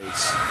It's